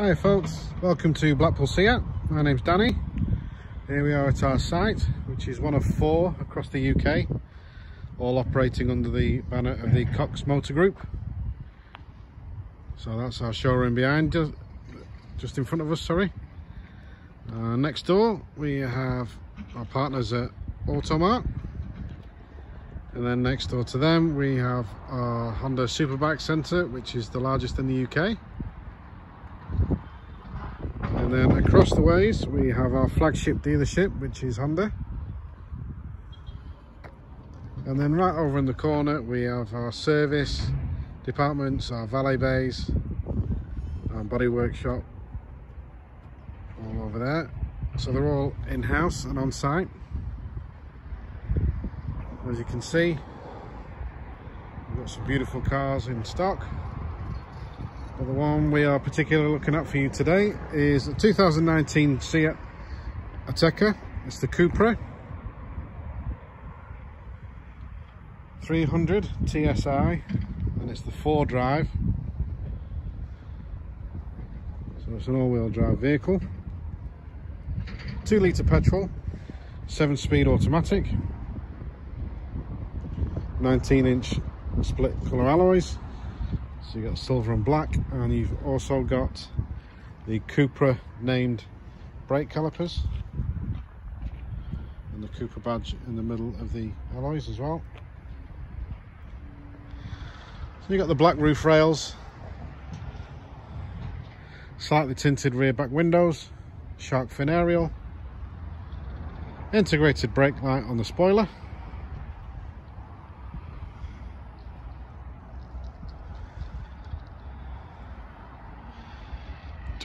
Hi folks, welcome to Blackpool SEAT. My name's Danny. Here we are at our site, which is one of four across the UK, all operating under the banner of the Cox Motor Group. So that's our showroom behind, us, just in front of us, sorry. Uh, next door we have our partners at Automart. And then next door to them we have our Honda Superbike Centre, which is the largest in the UK. And then across the ways we have our flagship dealership, which is Honda. And then right over in the corner we have our service departments, our valet bays, our body workshop, all over there. So they're all in-house and on site. As you can see, we've got some beautiful cars in stock. But the one we are particularly looking at for you today is a 2019 Seat Ateca. It's the Cupra 300 TSI and it's the four drive. So it's an all-wheel drive vehicle. Two litre petrol, seven speed automatic, 19 inch split colour alloys so you've got silver and black, and you've also got the Cupra named brake calipers and the Cupra badge in the middle of the alloys as well. So you've got the black roof rails, slightly tinted rear back windows, shark fin aerial, integrated brake light on the spoiler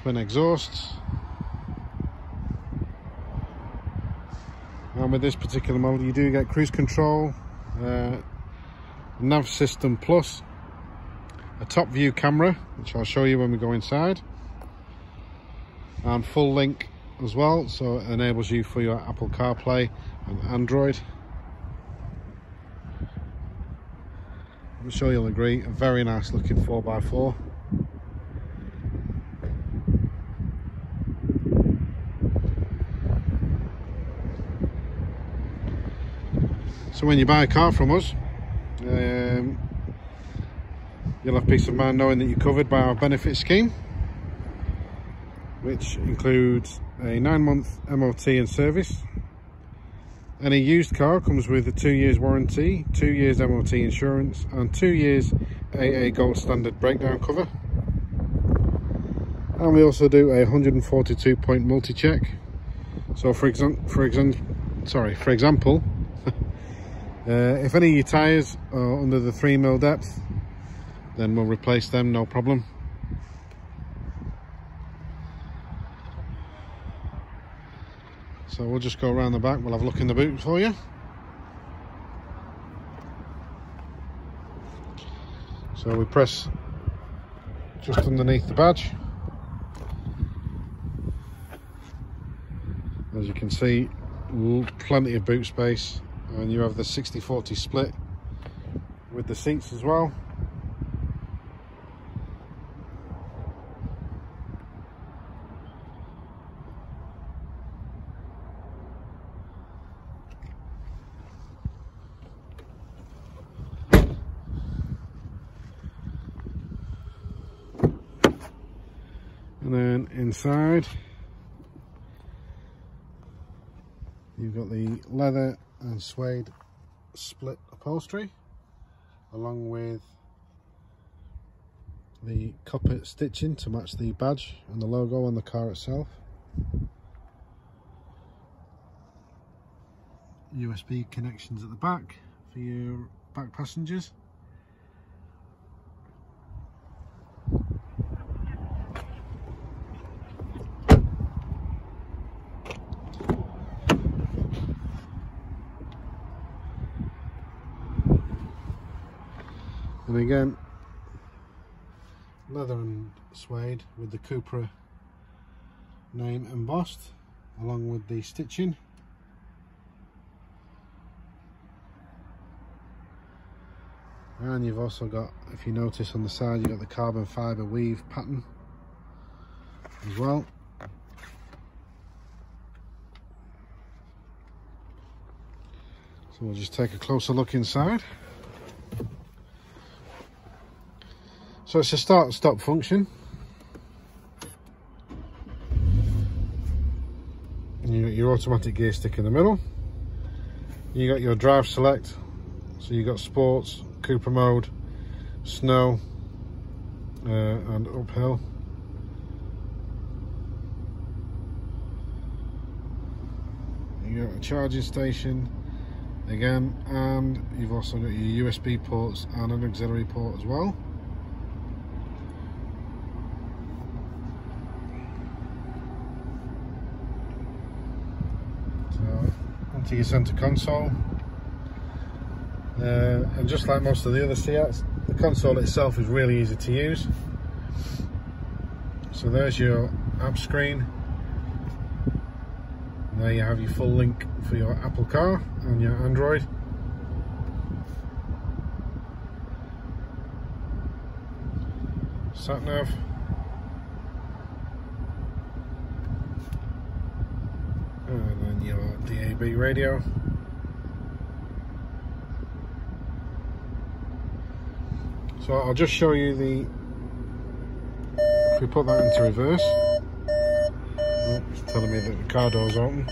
twin exhausts. And with this particular model you do get cruise control, uh, nav system plus, a top view camera, which I'll show you when we go inside, and full link as well, so it enables you for your Apple CarPlay and Android. I'm sure you'll agree, a very nice looking 4x4. So when you buy a car from us, um, you'll have peace of mind knowing that you're covered by our benefit scheme, which includes a nine month MOT and service. Any used car comes with a two years warranty, two years MOT insurance and two years AA gold standard breakdown cover. And we also do a 142 point multi-check. So for example, for example, sorry, for example, uh, if any of your tyres are under the 3 mil depth, then we'll replace them, no problem. So we'll just go around the back, we'll have a look in the boot for you. So we press just underneath the badge. As you can see, plenty of boot space and you have the 60-40 split with the seats as well. And then inside you've got the leather and suede split upholstery along with the copper stitching to match the badge and the logo on the car itself. USB connections at the back for your back passengers again leather and suede with the Cupra name embossed along with the stitching and you've also got if you notice on the side you've got the carbon fibre weave pattern as well. So we'll just take a closer look inside. So it's a start stop function. You got your automatic gear stick in the middle. You got your drive select. So you got sports, Cupra mode, snow, uh, and uphill. You got a charging station again, and you've also got your USB ports and an auxiliary port as well. Into your center console. Uh, and just like most of the other Seats, the console itself is really easy to use. So there's your app screen. And there you have your full link for your Apple Car and your Android. Sat nav. And then your Radio. So I'll just show you the, if we put that into reverse, oh, it's telling me that the car door's open.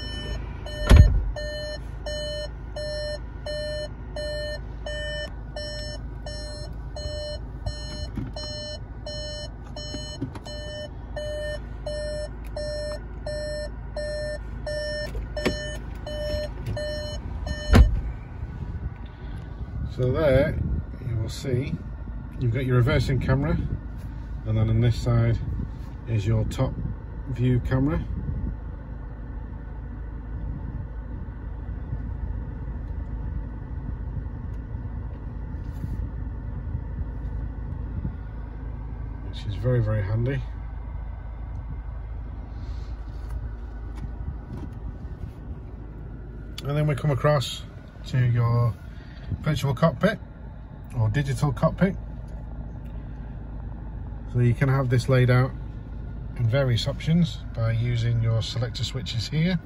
So there you will see you've got your reversing camera and then on this side is your top view camera. Which is very very handy. And then we come across to your virtual cockpit or digital cockpit so you can have this laid out in various options by using your selector switches here.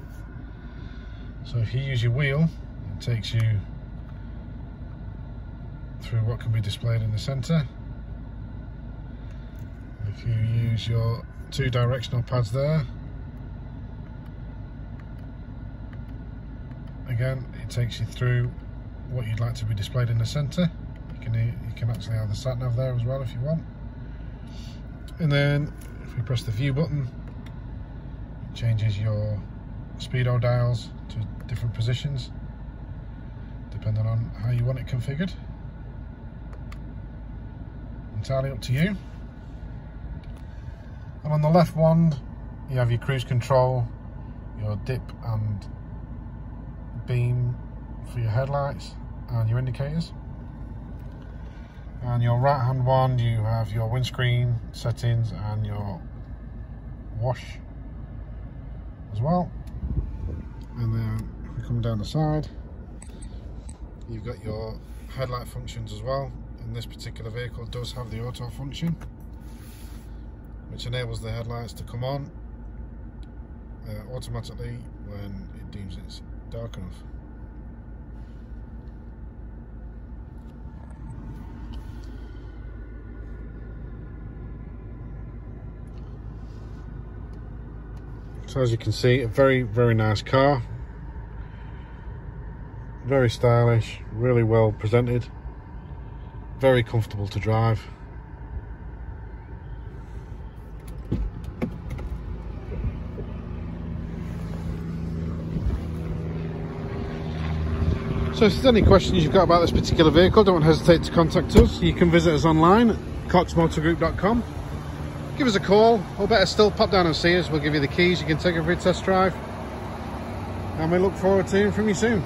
So if you use your wheel, it takes you through what can be displayed in the center. If you use your two directional pads there, again, it takes you through what you'd like to be displayed in the center. You can you can actually have the sat nav there as well if you want. And then if we press the view button it changes your speedo dials to different positions depending on how you want it configured. Entirely up to you. And on the left wand you have your cruise control your dip and beam for your headlights and your indicators. And your right hand one you have your windscreen settings and your wash as well. And then if we come down the side you've got your headlight functions as well. And this particular vehicle does have the auto function which enables the headlights to come on uh, automatically when it deems it's dark enough So as you can see, a very, very nice car. Very stylish, really well presented. Very comfortable to drive. So if there's any questions you've got about this particular vehicle, don't hesitate to contact us. You can visit us online at coxmotorgroup.com give us a call. Or better still pop down and see us. We'll give you the keys. You can take it for a test drive. And we look forward to hearing from you soon